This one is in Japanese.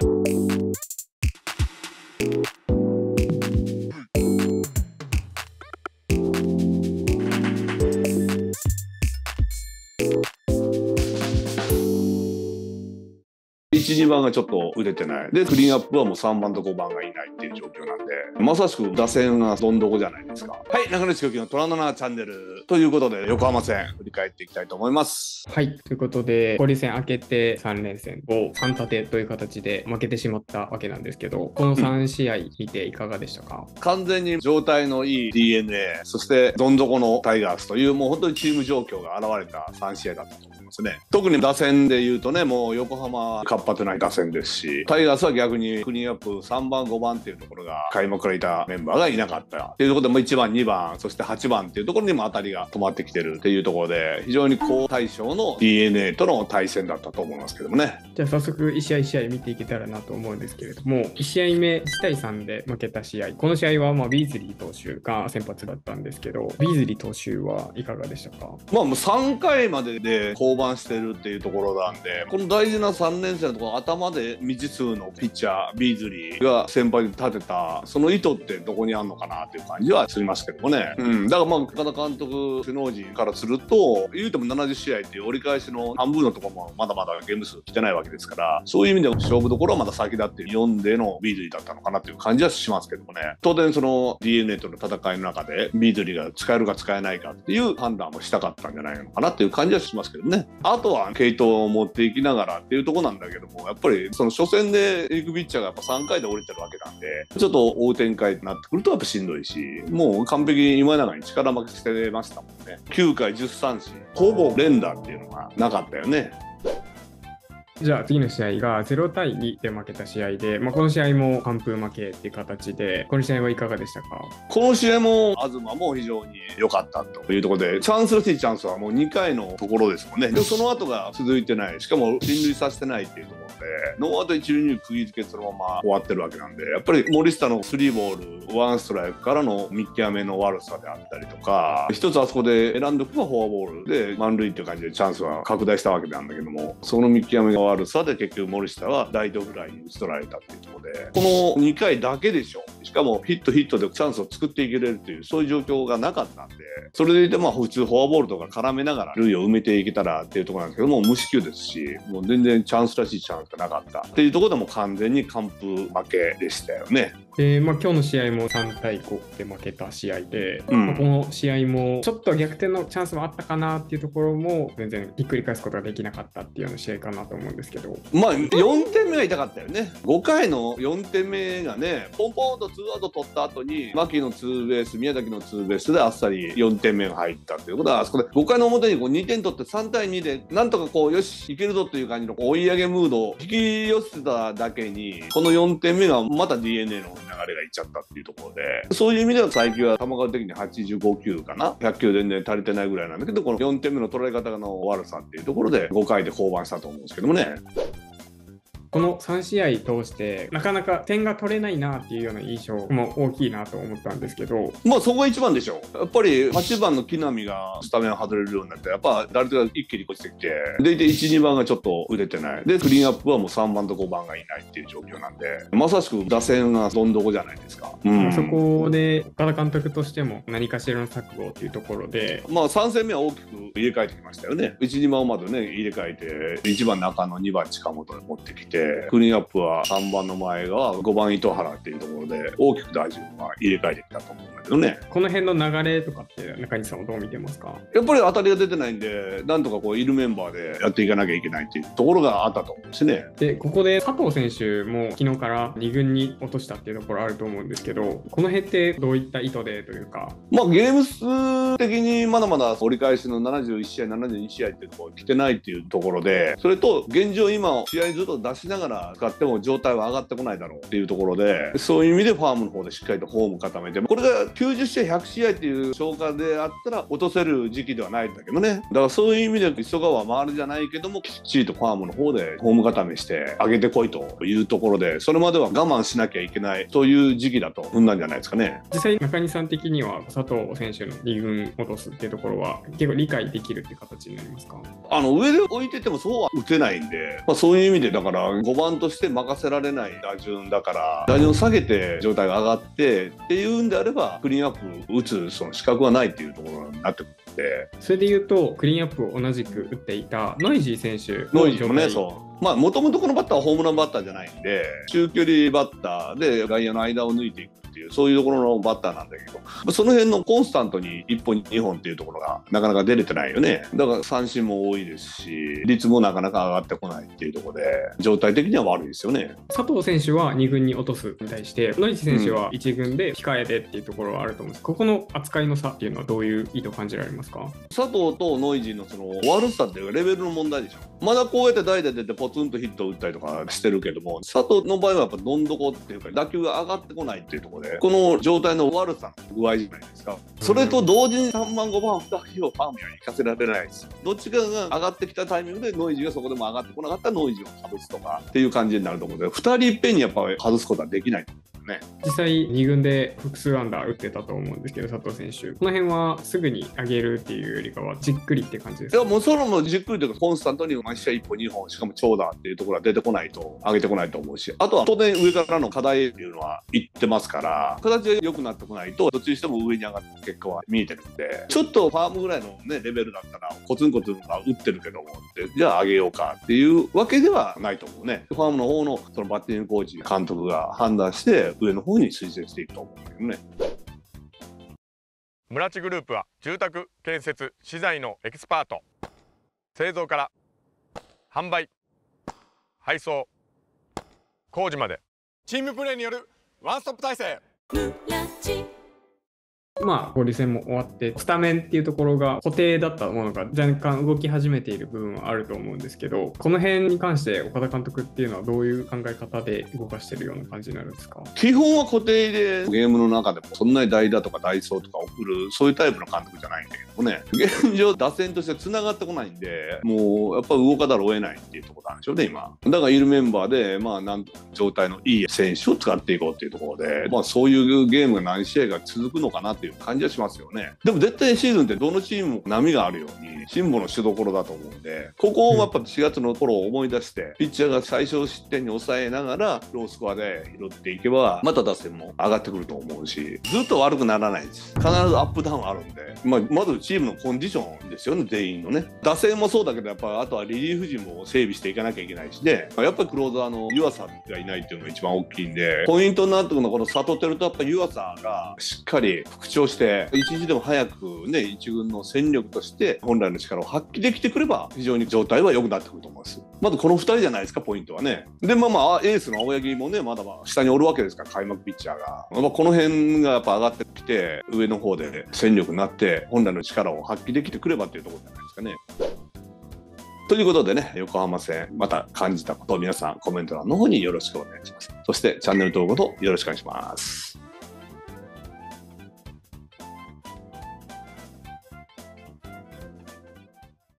Thank you. 1、2番がちょっと売れてない。で、クリーンアップはもう3番と5番がいないっていう状況なんで、まさしく打線がどんどこじゃないですか。はい、中西清樹の虎の穴チャンネルということで、横浜戦振り返っていきたいと思います。はい。ということで、交流戦明けて3連戦を3立てという形で負けてしまったわけなんですけど、この3試合見ていかがでしたか、完全に状態のいい DNA、そしてどん底のタイガースという、もう本当にチーム状況が現れた3試合だったと思いますね。特に打線で言うとね、もう横浜活発な打線ですし、タイガースは逆にクリーンアップ3番、5番っていうところが開幕からいたメンバーがいなかったっていうところでも1番、2番、そして8番っていうところにも当たりが止まってきてるっていうところで、非常に好対象の DNA との対戦だったと思いますけどもね。じゃあ早速1試合1試合見ていけたらなと思うんですけれども、1試合目1対3で負けた試合、この試合はまあビーズリー投手が先発だったんですけど、ビーズリー投手はいかがでしたか？まあもう3回までで降板してるっていうところなんで、この大事な3年生のところ、頭で未知数のピッチャー、ビーズリーが先輩に立てた、その意図ってどこにあるのかなっていう感じはしますけどもね。うん。だからまあ、岡田監督、首脳陣からすると、言うても70試合っていう折り返しの半分のところもまだまだゲーム数来てないわけですから、そういう意味では勝負どころはまだ先だって読んでのビーズリーだったのかなっていう感じはしますけどもね。当然その DNA との戦いの中で、ビーズリーが使えるか使えないかっていう判断もしたかったんじゃないのかなっていう感じはしますけどね。あとは系統を持っていきながらっていうところなんだけども、やっぱりその初戦で行くピッチャーがやっぱ3回で降りてるわけなんで、ちょっと追う展開になってくるとやっぱしんどいし、もう完璧に今永に力負けしてましたもんね。9回10三振、ほぼ連打っていうのがなかったよね。じゃあ次の試合が0対2で負けた試合で、まあ、この試合も完封負けっていう形で、この試合はいかがでしたか？この試合も東も非常に良かったというところで、チャンスらしいチャンスはもう2回のところですもんね。で、その後が続いてない、しかも進塁させてないっていうところで、ノーアウト一塁に釘付けそのまま終わってるわけなんで、やっぱり森下のスリーボール、ワンストライクからの見極めの悪さであったりとか、一つあそこで選んでおけばフォアボールで満塁っていう感じでチャンスは拡大したわけなんだけども、その見極めの悪さで結局森下はライトフライに打ち取られたっていうところで、この2回だけでしょ。しかもヒットヒットでチャンスを作っていけれるという、そういう状況がなかったんで、それでいてまあ普通フォアボールとか絡めながら塁を埋めていけたらっていうところなんですけども、無四球ですし、もう全然チャンスらしいチャンスがなかったっていうところでも完全に完封負けでしたよね。で、まあ、今日の試合も3対5で負けた試合で、うんまあこの試合もちょっと逆転のチャンスはあったかなっていうところも全然ひっくり返すことができなかったっていうような試合かなと思うんですけど、まあ4点目が痛かったよね。5回の4点目がね、ポンポンとツーアウト取った後に、牧のツーベース、宮崎のツーベースであっさり4点目が入ったということは、あそこで5回の表にこう2点取って3対2で、なんとかこう、よし、いけるぞという感じの追い上げムードを引き寄せただけに、この4点目がまた DNA の流れがいっちゃったっていうところで、そういう意味では最近は球数的に85球かな、100球全然足りてないぐらいなんだけど、この4点目の取られ方の悪さっていうところで5回で降板したと思うんですけどもね。この3試合通してなかなか点が取れないなっていうような印象も大きいなと思ったんですけど、まあそこが一番でしょやっぱり8番の木浪がスタメン外れるようになってやっぱ誰とか一気に越してきてでいて12番がちょっと売れてない。でクリーンアップはもう3番と5番がいないっていう状況なんでまさしく打線がどんどこじゃないですか、うん。そこで岡田監督としても何かしらの錯誤っていうところで、まあ3戦目は大きく入れ替えてきましたよね。1、2番をまずね入れ替えて1番中野2番近本で持ってきてクリーンアップは3番の前が5番糸原っていうところで大きく打順は入れ替えてきたと思うんだけどね。この辺の流れとかって中西さんはどう見てますか？やっぱり当たりが出てないんで、なんとかこういるメンバーでやっていかなきゃいけないっていうところがあったと思うんですね。で、ここで佐藤選手も昨日から2軍に落としたっていうところあると思うんですけど、この辺ってどういった意図でというか、まあゲーム数的にまだまだ折り返しの71試合、72試合っていうところ来てないっていうところで、それと現状今試合ずっと出しながら使っても状態は上がってこないだろうっていうところで、そういう意味でファームの方でしっかりとフォーム固めて、これが90試合、100試合っていう消化であったら落とせる時期ではないんだけどね。だからそういう意味で磯川回るじゃないけども、きっちりとファームの方でフォーム固めして上げてこいというところで、それまでは我慢しなきゃいけないという時期だと踏んだんじゃないですかね。実際中西さん的には佐藤選手の2軍落とすっていうところは結構理解できるっていう形になりますか？あの上で置いててもそうは打てないんで、まあ、そういう意味でだから5番として任せられない打順だから打順を下げて状態が上がってっていうんであればクリーンアップ打つその資格はないっていうところになってくるんで。それで言うとクリーンアップを同じく打っていたノイジー選手ノイジーもねそう。まあもともとこのバッターはホームランバッターじゃないんで中距離バッターで外野の間を抜いていくっていうそういうところのバッターなんだけどその辺のコンスタントに1本2本っていうところがなかなか出れてないよね。だから三振も多いですし率もなかなか上がってこないっていうところで状態的には悪いですよね。佐藤選手は2軍に落とすに対して野市選手は1軍で控えでっていうところはあると思うんです、ここの扱いの差っていうのはどういう意図を感じられますか？佐藤とノイジーのその悪さっていうかレベルの問題でしょ。まだこうやって代で出てポツンとヒットを打ったりとかしてるけども佐藤の場合はやっぱどん底っていうか打球が上がってこないっていうところでこの状態の悪さの具合じゃないですか。それと同時に3番5番2人をファームには行かせられないですどっちかが上がってきたタイミングでノイジーがそこでも上がってこなかったらノイジーを外すとかっていう感じになると思うので2人いっぺんにやっぱ外すことはできないね。実際2軍で複数アンダー打ってたと思うんですけど佐藤選手。この辺はすぐに上げるっていうよりかはじっくりって感じですか？いやもうそのもじっくりというかコンスタントに毎試合1本2本しかも長打っていうところは出てこないと上げてこないと思うしあとは当然上からの課題っていうのは言ってますから形が良くなってこないとどっちにしても上に上がった結果は見えてるんでちょっとファームぐらいのねレベルだったらコツンコツンが打ってるけどもってじゃあ上げようかっていうわけではないと思うね。ファームの方のそのバッティングコーチ監督が判断して上の方に推薦していくと思うんだけどね。村地グループは住宅建設資材のエキスパート。製造から販売配送工事まで。チームプレーによるワンストップ体制まあ、交流戦も終わって、スタメンっていうところが固定だったものが若干動き始めている部分はあると思うんですけど、この辺に関して岡田監督っていうのはどういう考え方で動かしてるような感じになるんですか？基本は固定でゲームの中でもそんなに代打とか代走とか送るそういうタイプの監督じゃないんだけどもね。現状打線として繋がってこないんでもうやっぱ動かざるを得ないっていうところなんでしょうね今。だからいるメンバーでまあなんと状態のいい選手を使っていこうっていうところでまあそういうゲームが何試合が続くのかなっていう感じはしますよね。でも絶対シーズンってどのチームも波があるように辛抱のしどころだと思うんでここをやっぱ4月の頃を思い出してピッチャーが最小失点に抑えながらロースコアで拾っていけばまた打線も上がってくると思うしずっと悪くならないです。必ずアップダウンあるんで、まあ、まずチームのコンディションですよね全員のね。打線もそうだけどやっぱあとはリリーフ陣も整備していかなきゃいけないしね。やっぱりクローザーの湯浅がいないっていうのが一番大きいんでポイントになってくるのはこの佐藤輝とやっぱ湯浅がしっかり復調して一時でも早くね一軍の戦力として本来の力を発揮できてくれば非常に状態は良くなってくると思いますまずこの2人じゃないですかポイントはねでまあまあエースの青柳もねまだまだ下におるわけですから開幕ピッチャーが、まあ、この辺がやっぱ上がってきて上の方で戦力になって本来の力を発揮できてくればっていうところじゃないですかね。ということでね、横浜戦、また感じたことを皆さんコメント欄の方によろしくお願いします。そしてチャンネル登録とよろしくお願いします。